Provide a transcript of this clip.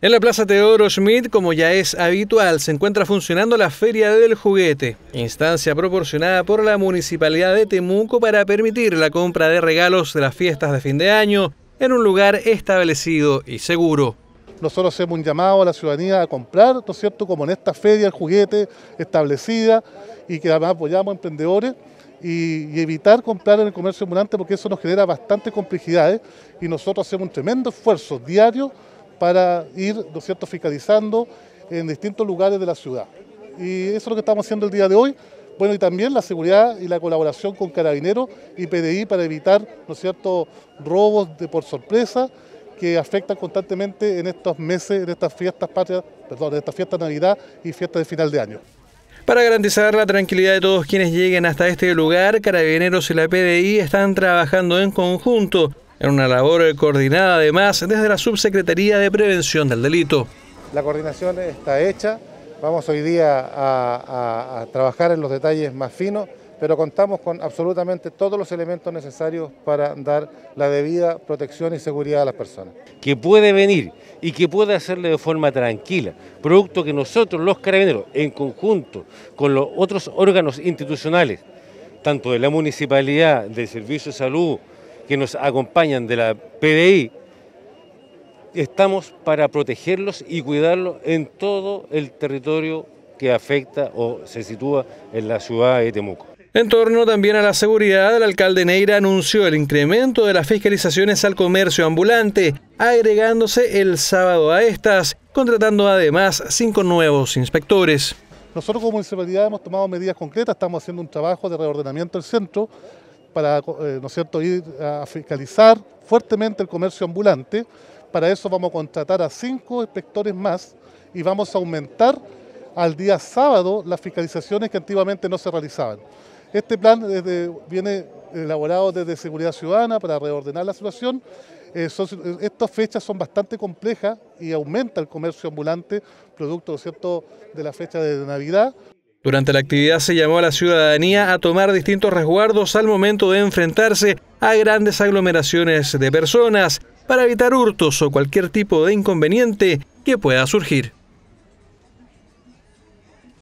En la Plaza Teodoro Schmidt, como ya es habitual, se encuentra funcionando la Feria del Juguete, instancia proporcionada por la Municipalidad de Temuco para permitir la compra de regalos de las fiestas de fin de año en un lugar establecido y seguro. Nosotros hacemos un llamado a la ciudadanía a comprar, ¿no es cierto?, como en esta feria del juguete establecida y que además apoyamos a emprendedores y, evitar comprar en el comercio ambulante porque eso nos genera bastantes complejidades y nosotros hacemos un tremendo esfuerzo diario para ir, ¿no cierto?, fiscalizando en distintos lugares de la ciudad. Y eso es lo que estamos haciendo el día de hoy. Bueno, y también la seguridad y la colaboración con Carabineros y PDI para evitar, ¿no cierto?, robos de por sorpresa que afectan constantemente en estos meses, en estas fiestas patrias, perdón, en estas fiestas de Navidad y fiestas de final de año. Para garantizar la tranquilidad de todos quienes lleguen hasta este lugar, Carabineros y la PDI están trabajando en conjunto en una labor coordinada además desde la Subsecretaría de Prevención del Delito. La coordinación está hecha, vamos hoy día a, trabajar en los detalles más finos, pero contamos con absolutamente todos los elementos necesarios para dar la debida protección y seguridad a las personas. Que puede venir y que puede hacerle de forma tranquila, producto que nosotros los carabineros, en conjunto con los otros órganos institucionales, tanto de la municipalidad, del Servicio de Salud, que nos acompañan de la PDI, estamos para protegerlos y cuidarlos en todo el territorio que afecta o se sitúa en la ciudad de Temuco. En torno también a la seguridad, el alcalde Neira anunció el incremento de las fiscalizaciones al comercio ambulante, agregándose el sábado a estas, contratando además cinco nuevos inspectores. Nosotros como municipalidad hemos tomado medidas concretas, estamos haciendo un trabajo de reordenamiento del centro, para eh, ¿no cierto? ir a fiscalizar fuertemente el comercio ambulante. Para eso vamos a contratar a cinco inspectores más y vamos a aumentar al día sábado las fiscalizaciones que antiguamente no se realizaban. Este plan viene elaborado desde Seguridad Ciudadana para reordenar la situación. Eh, estas fechas son bastante complejas y aumenta el comercio ambulante, producto ¿cierto? de la fecha de Navidad. Durante la actividad se llamó a la ciudadanía a tomar distintos resguardos al momento de enfrentarse a grandes aglomeraciones de personas para evitar hurtos o cualquier tipo de inconveniente que pueda surgir.